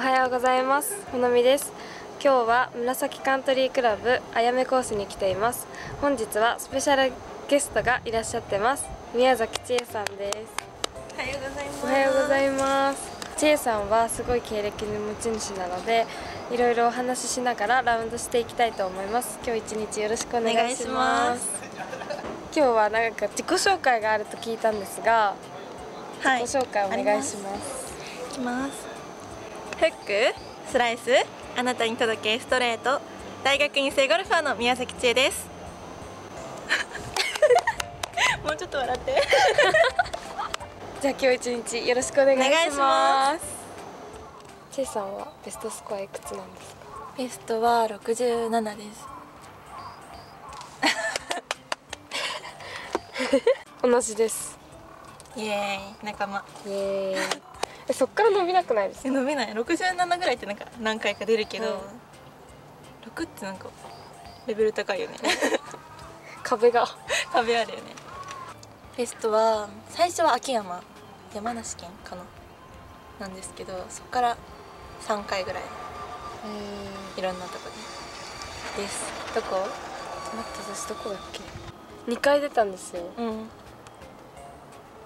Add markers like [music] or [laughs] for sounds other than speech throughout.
おはようございます。ほのみです。今日は紫カントリークラブあやめコースに来ています。本日はスペシャルゲストがいらっしゃってます。宮崎千恵さんです。おはようございます。おはようございます。千恵さんはすごい経歴の持ち主なのでいろいろお話ししながらラウンドしていきたいと思います。今日一日よろしくお願いします。今日はなんか自己紹介があると聞いたんですが、はい自己紹介お願いします。い。きますフックスライスあなたに届けストレート大学院生ゴルファーの宮崎千恵です。[laughs] もうちょっと笑って。[laughs] じゃあ今日一日よろしくお願いします。お願いします。チェイさんはベストスコアいくつなんですか？ベストは67です。[laughs] 同じです。イエーイ仲間。イエーイえそっから伸びなくないですか？え伸びない。67ぐらいってなんか何回か出るけど、うん。6ってなんかレベル高いよね。[laughs] 壁が。[laughs] 壁あるよね。ベストは最初は秋山山梨県かな？なんですけどそこから3回ぐらい。いろんなとこで。です。どこ？待って私どこだっけ？2回出たんですよ。うん。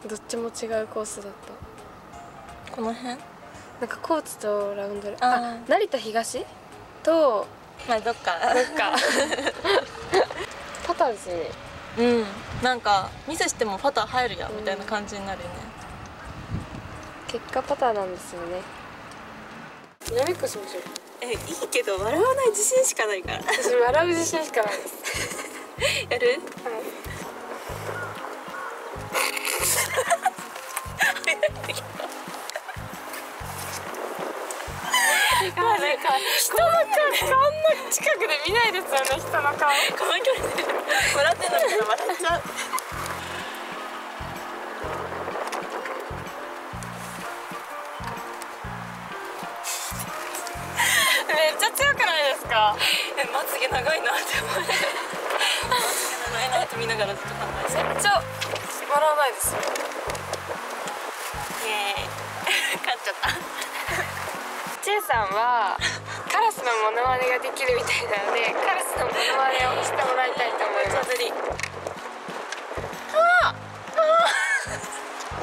どっちも違うコースだったこの辺？なんか高知とラウンドで。ああー。成田東？とまあどっか。どっか。パターですよねうん。なんかミスしてもパター入るやんみたいな感じになるよね、結果パターなんですよね。やめっこしましょうえいいけど笑わない自信しかないから。私笑う自信しかないです。[laughs] やる？まあなんか人の顔そんな近くで見ないですよね人の顔。この距離で笑ってんのに笑っちゃうめっちゃ強くないですか？えまつげ長いなって思うまつげ長いなって。見ながらずっと考えてめっちゃ笑わないですよさんはカラスのモノマネができるみたいなのでカラスのモノマネをしてもらいたいと思います。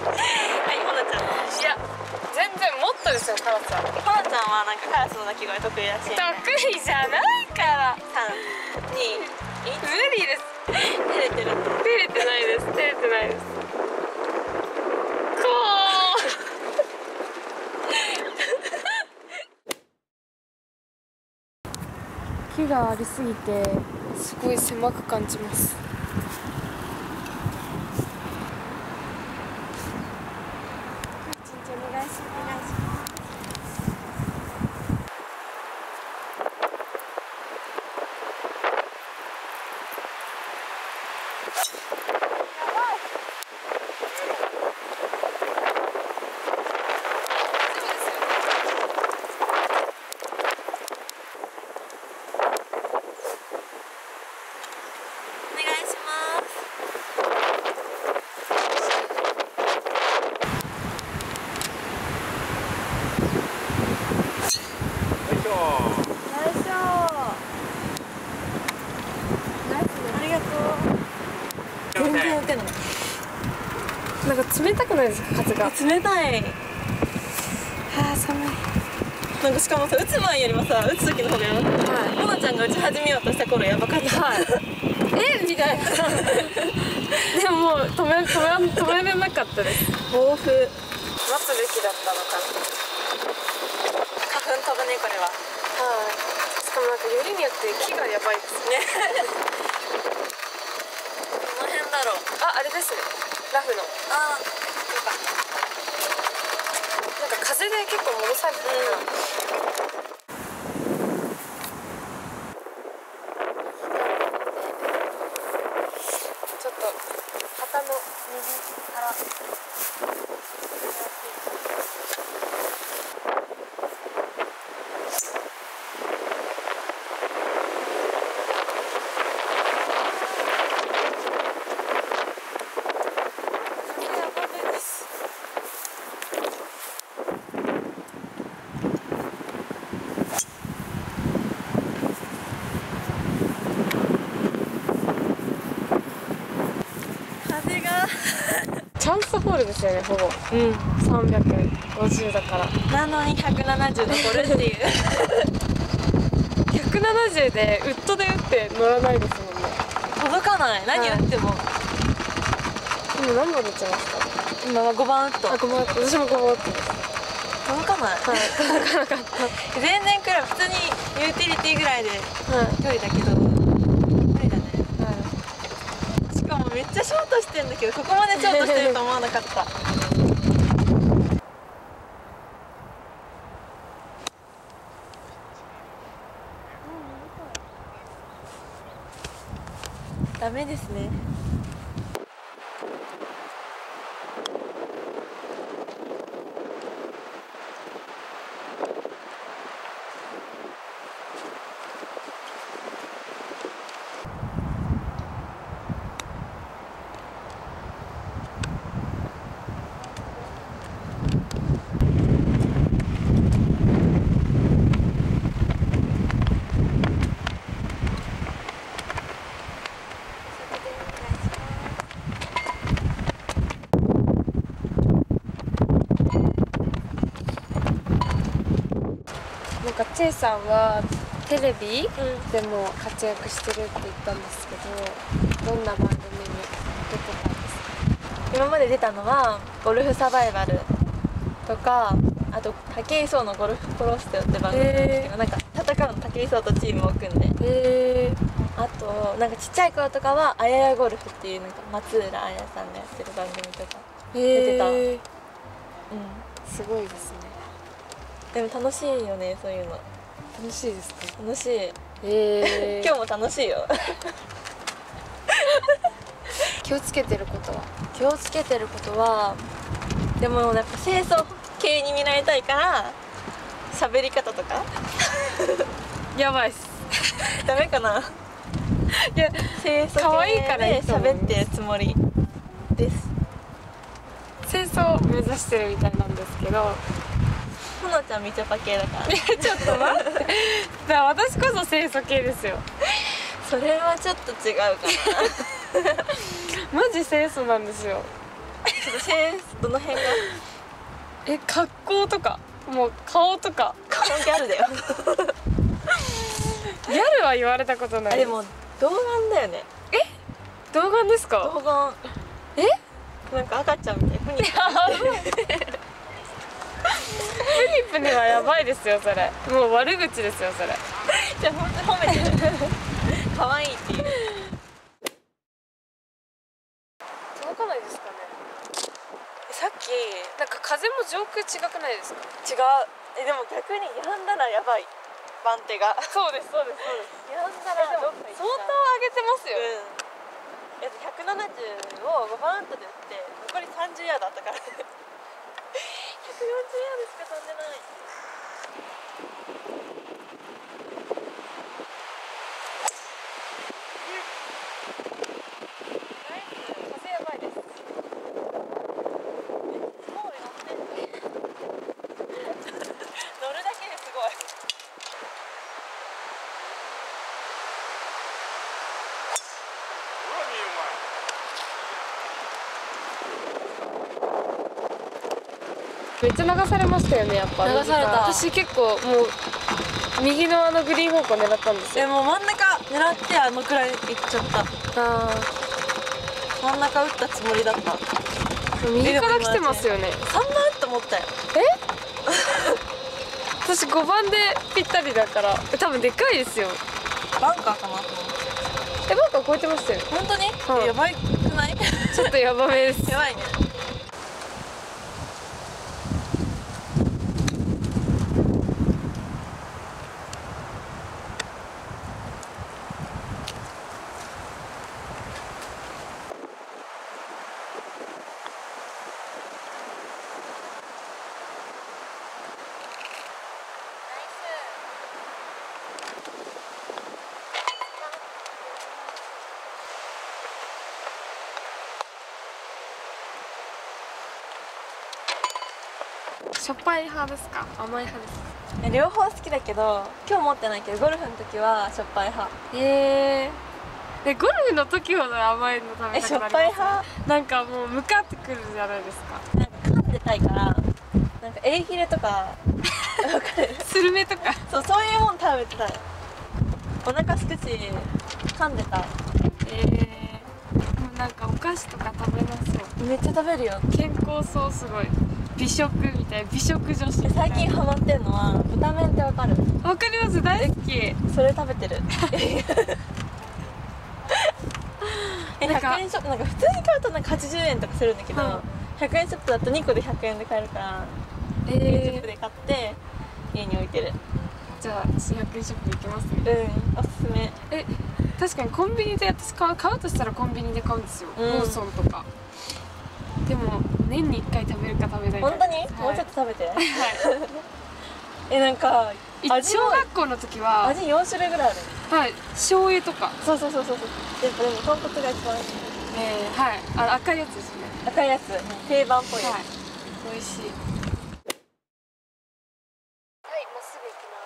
はいほなちゃんいや全然もっとですよカラスはほなちゃんはなんかカラスの鳴き声得意らしい、ね、得意じゃないから3 2無理です照れてる照れてないです照れてないですこがありすぎてすごい狭く感じますお願いしますお願いしますナイスありがとう全然打てないなんか冷たくないですか風が？冷たい。あー寒い。なんかしかもさ打つ前よりもさ打つ時の方がやばかったはい。ほなちゃんが打ち始めようとした頃やばかった。はい。え？みたいな。[laughs] でももう止め止め止めれなかったです。暴風。待つべきだったのか。な花粉飛ぶねこれは。はい。しかもなんかよりによって木がやばいですね。[laughs] この辺だろう。ああれですねラフの。あなんか風で結構戻されてるな、ちょっと旗の右から風やばいですスホールですよねほぼ。うん。350だから。なのに170残るっていう。170でウッドで打って乗らないですもんね。届かない。何打っても、今何番打ちました？今は5番ウッドあごめん私も5番打ってます。届かない、はい。届かなかった。[laughs] 全然くらい普通にユーティリティぐらいではい。距離だけど無理だねはいしかもめっちゃショートしてんだけどここまでショートしてると思わなかった。ダメですね。かチェイさんはテレビうん。でも活躍してるって言ったんですけどどんな番組に出てたんですか？今まで出たのはゴルフサバイバルとかあと武井壮のゴルフプロステオって番組なんですけど、なんか戦うの武井壮とチームを組んで。へえあとなんかちっちゃい頃とかはあややゴルフっていうなんか松浦綾さんがやってる番組とか出てた。ううん。すごいですねでも楽しいよねそういうの。楽しいですか楽しい。へえ [laughs] 今日も楽しいよ。[laughs] 気をつけてることは？気をつけてることはでもやっぱ清楚系に見られたいから喋り方とか。[laughs] やばいっす。ダメかな。いや清楚系で喋ってるつもり。です。清掃を目指してるみたいなんですけどほのちゃんみちょぱ系だから [laughs] ちょっと待って。[laughs] 私こそ清楚系ですよ。それはちょっと違うかな。[laughs] マジ清楚なんですよ。ちょっと清どの辺が？え格好とか。もう顔とか。顔ギャルだよ。ギャルは言われたことない。あでも童顔だよね。童顔ですか？童顔。え？なんか赤ちゃんみたいふにフリップにはやばいですよそれ。もう悪口ですよそれ。じゃあ本当に褒めて。る可愛いっていう。届かないですかね。さっきなんか風も上空違くないですか？違う。えでも逆にやんだらやばい。番手が。そうですそうですそうです。やんだら相当上げてますよ、うん。えっと170を5番ウッドで打って残り30ヤードあったから140ヤードしか飛んでない風やばいですもう乗ってんの乗るだけですごいめっちゃ流されましたよねやっぱ。流された。私結構もう右のあのグリーン方向狙ったんですよ。えもう真ん中狙ってあのくらい行っちゃった。あ真ん中打ったつもりだった。ー右から来てますよね。3番と思ったよ。私5番でぴったりだから。多分でかいですよ。バンカーかなと思って。えバンカー超えてましたよ。本当に、はいえやばいくない？[laughs] ちょっとヤバめです。やばいねしょっぱい派ですか？甘い派ですか？え両方好きだけど今日持ってないけどゴルフの時はしょっぱい派。へえでゴルフの時ほど甘いの食べたくなりますえしょっぱい派？なんかもう向かってくるじゃないですか。なんか噛んでたいからなんかエイヒレとか [laughs] スルメとか？そうそういうもん食べてたい。お腹すくし噛んでた。えー、もうなんかお菓子とか食べなそうめっちゃ食べるよ。健康そうすごい美食みたいな美食女子最近ハマってんのは豚麺ってわかる？わかります。大好き。それ食べてる？え [laughs] なんか100円ショップなんか普通に買うとなんか80円とかするんだけど、うん。100円ショップだと2個で100円で買えるから100円ショップで買って家に置いてる。じゃあ100円ショップ行きますね。うんおすすめ。え確かにコンビニで私買う買うとしたらコンビニで買うんですよ、うん。ローソンとか。でも年に1回食べるか食べないか。本当に、はい。もうちょっと食べて。はい。[laughs] えなんか味小は学校の時は味4種類ぐらいある。はい。醤油とか。そうそうそうそうそう。やっぱでも豚骨が一番えー、はい。あ赤いやつですね。赤いやつ。定番っぽいはい。美味しいはいもうすぐ行きます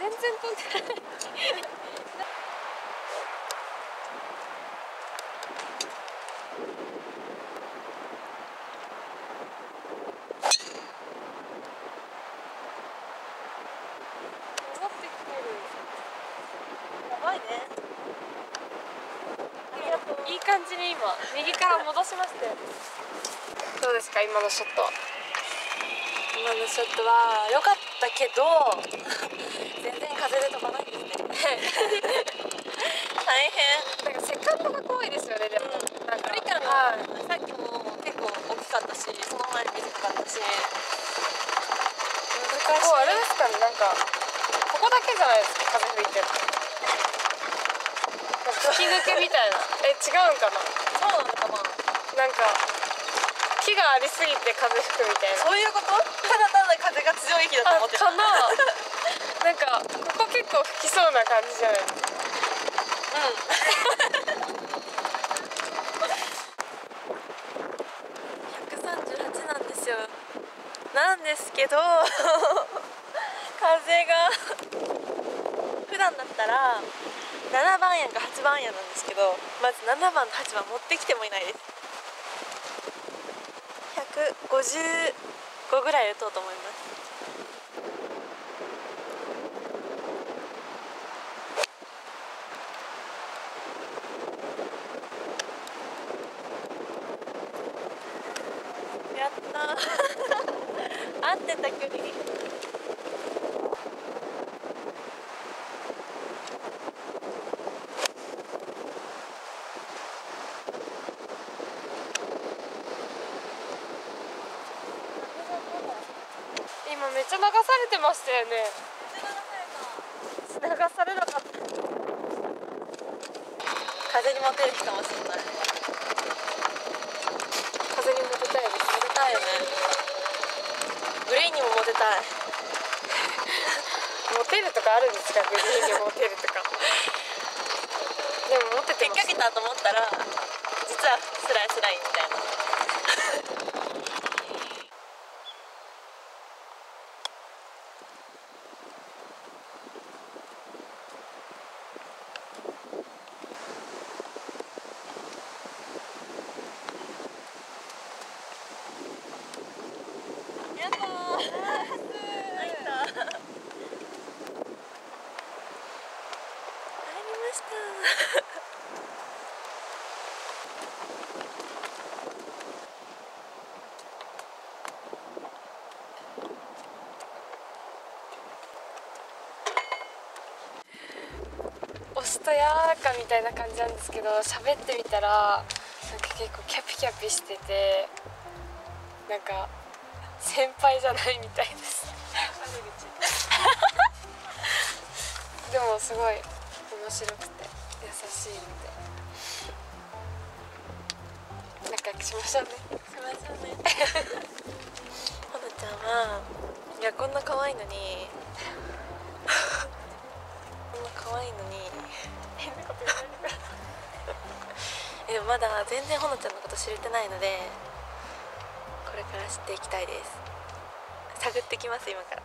全然飛んでない。戻ってきてるやばいね。いい感じに今右から戻しましたよどうですか今のショット今のショットは良かったけど風で飛ばないですね大変なんかセカンドが怖いですよねでも、なんか距離感はがさっきも結構大きかったしその前短かったし難しいあれですかねなんかここだけじゃないですか。風吹いてる。吹き抜けみたいなえ違うんかなそうなのかななんか木がありすぎて風吹くみたいな。そういうこと？ただただ風が強い日だと思ってた。あかななんかここ結構吹きそうな感じじゃない？ですか138なんですよ。なんですけど風が普段だったら7番やか8番やなんですけどまず7番と8番持ってきてもいないです。155ぐらい打とうと思いますやったー合ってた距離今めっちゃ流されてましたよね。流されなかった。風にモテる日かもしれない風にモテたいですモテたいよね。グレイにもモテたい。[laughs] モテるとかあるんですか？グリーンにモテるとか。でもモテてまっ掛けたと思ったら実はスライスラインみたいなやったー入った入りました押すと柔らかみたいな感じなんですけど喋ってみたらなんか結構キャピキャピしててなんか先輩じゃないみたいです。[laughs] でもすごい面白くて。優しいので仲良くしましょうね。しましょうね。ほのちゃんはいやこんな可愛いのにこんな可愛いのに変なことでもまだ全然ほのちゃんのこと知れてないのでこれから知っていきたいです。探ってきます今から